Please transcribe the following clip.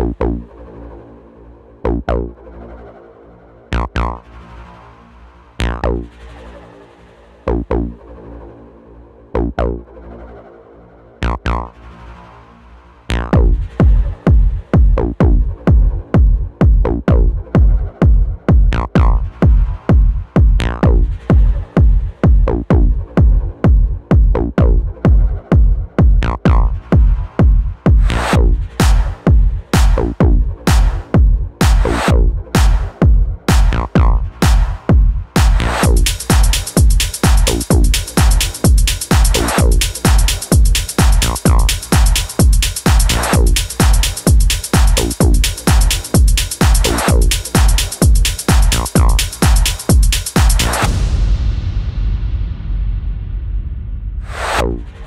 Oh, oh.